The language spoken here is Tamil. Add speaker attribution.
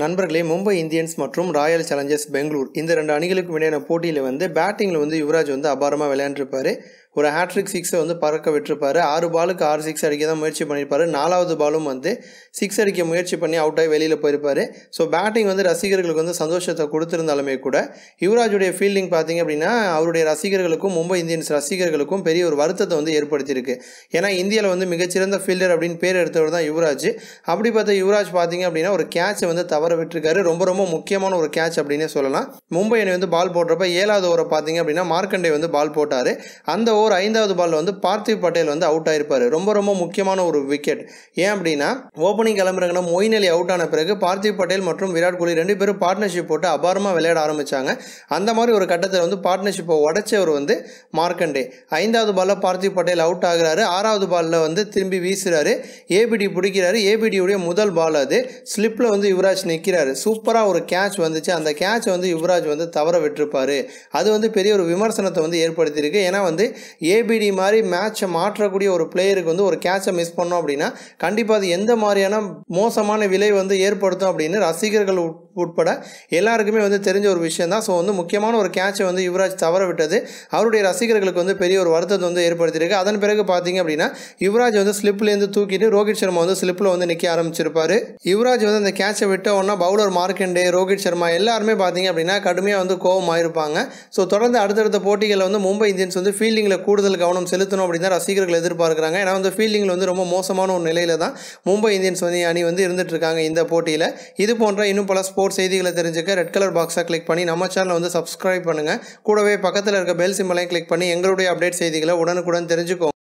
Speaker 1: நண்பர்களே மும்பை இந்தியன்ஸ் மற்றும் ராயல் சேலஞ்சர்ஸ் பெங்களூர் இந்த ரெண்டு அணிகளுக்கு இடையான போட்டியில் வந்து பேட்டிங்கில் வந்து யுவராஜ் வந்து அபாரமாக விளையாண்டுருப்பார். ஒரு ஹேட்ரிக் சிக்ஸை வந்து பறக்க விட்டுருப்பாரு. ஆறு பாலுக்கு ஆறு சிக்ஸ் அடிக்க தான் முயற்சி பண்ணியிருப்பார். நாலாவது பாலும் வந்து சிக்ஸ் அடிக்க முயற்சி பண்ணி அவுட் ஆகி வெளியில் போயிருப்பாரு. ஸோ பேட்டிங் வந்து ரசிகர்களுக்கு வந்து சந்தோஷத்தை கொடுத்துருந்தாலுமே கூட யுவராஜுடைய ஃபீல்டிங் பார்த்தீங்க அப்படின்னா அவருடைய ரசிகர்களுக்கும் மும்பை இந்தியன்ஸ் ரசிகர்களுக்கும் பெரிய ஒரு வருத்தத்தை வந்து ஏற்படுத்தியிருக்கு. ஏன்னா இந்தியாவில் வந்து மிகச்சிறந்த ஃபீல்டர் அப்படின்னு பேர் எடுத்தவர் தான் யுவராஜ். அப்படி பார்த்தா யுவராஜ் பார்த்தீங்க அப்படின்னா ஒரு கேட்சை வந்து தவற விட்டுருக்காரு. ரொம்ப ரொம்ப முக்கியமான ஒரு கேட்ச் அப்படின்னே சொல்லலாம். மும்பை அணி வந்து பால் போடுறப்ப ஏழாவது ஓவரை பார்த்தீங்க அப்படின்னா மார்க்கண்டே வந்து பால் போட்டார். அந்த ஓவர் ஐந்தாவது பாலில் வந்து பார்த்திவ் பட்டேல் வந்து அவுட் ஆயிருப்பார். ரொம்ப ரொம்ப முக்கியமான ஒரு விக்கெட் ஏன் அப்படின்னா ஓப்பனிங் கிளம்புறாங்கன்னா மொயின் அலி அவுட் ஆன பிறகு பார்த்திவ் பட்டேல் மற்றும் விராட் கோலி ரெண்டு பேரும் பார்ட்னர்ஷிப் போட்டு அபாரமாக விளையாட ஆரம்பித்தாங்க அந்த மாதிரி ஒரு கட்டத்தில் வந்து பார்ட்னர்ஷிப்பை உடச்சவர் வந்து மார்க்கண்டே. ஐந்தாவது பாலில் பார்த்திவ் பட்டேல் அவுட் ஆகுறாரு. ஆறாவது பாலில் வந்து திரும்பி வீசுகிறாரு ஏபிடி பிடிக்கிறாரு. ஏபிடியுடைய முதல் பால் அது. ஸ்லிப்பில் வந்து யுவராஜ் நிற்கிறாரு சூப்பராக ஒரு கேட்ச் வந்துச்சு. அந்த கேட்ச் வந்து யுவராஜ் வந்து தவற விட்டுருப்பாரு. அது வந்து பெரிய ஒரு விமர்சனத்தை வந்து ஏற்படுத்தியிருக்கு. ஏன்னா வந்து ஏபிடி மாதிரி மேட்சை மாற்றக்கூடிய ஒரு பிளேயருக்கு வந்து ஒரு கேட்சை மிஸ் பண்ணோம் அப்படின்னா கண்டிப்பாக அது எந்த மாதிரியான மோசமான விலை வந்து ஏற்படுத்தும் அப்படின்னு ரசிகர்கள் உட்பட எல்லாருக்குமே வந்து தெரிஞ்ச ஒரு விஷயம் தான் ஸோ வந்து முக்கியமான ஒரு கேட்சை வந்து யுவராஜ் தவற விட்டது அவருடைய ரசிகர்களுக்கு வந்து பெரிய ஒரு வருத்தத்தை வந்து ஏற்படுத்தியிருக்கு. அதன் பிறகு பார்த்தீங்க அப்படின்னா யுவராஜ் வந்து ஸ்லிப்லேருந்து தூக்கிட்டு ரோஹித் சர்மா வந்து ஸ்லிப்பில் வந்து நிற்க ஆரம்பிச்சிருப்பாரு. யுவராஜ் வந்து அந்த கேட்சை விட்ட உடனே பவுலர் மார்க்கண்டே ரோஹித் சர்மா எல்லாருமே பார்த்தீங்க அப்படின்னா கடுமையாக வந்து கோபம் ஆயிருப்பாங்க ஸோ தொடர்ந்து அடுத்தடுத்த போட்டிகளில் வந்து மும்பை இந்தியன்ஸ் வந்து ஃபீல்டிங்கில் கூடுதல் கவனம் செலுத்தணும் அப்படின்னு தான் ரசிகர்கள் எதிர்பார்க்குறாங்க. ஏன்னா வந்து ஃபீல்டிங்கில் வந்து ரொம்ப மோசமான ஒரு நிலையில் தான் மும்பை இந்தியன்ஸ் வந்து அணி வந்து இருந்துட்டு இருக்காங்க இந்த போட்டியில். இது போன்ற இன்னும் பல ஸ்போர்ட்ஸ் செய்திகளை தெரிஞ்சுக்க ரெட் கலர் பாக்ஸை கிளிக் பண்ணி நம்ம சேனலை வந்து சப்ஸ்கிரைப் பண்ணுங்கள் கூடவே பக்கத்தில் இருக்க பெல் சிம்பிளையும் கிளிக் பண்ணி எங்களுடைய அப்டேட் செய்திகளை உடனுக்குடன் தெரிஞ்சுக்கோங்க.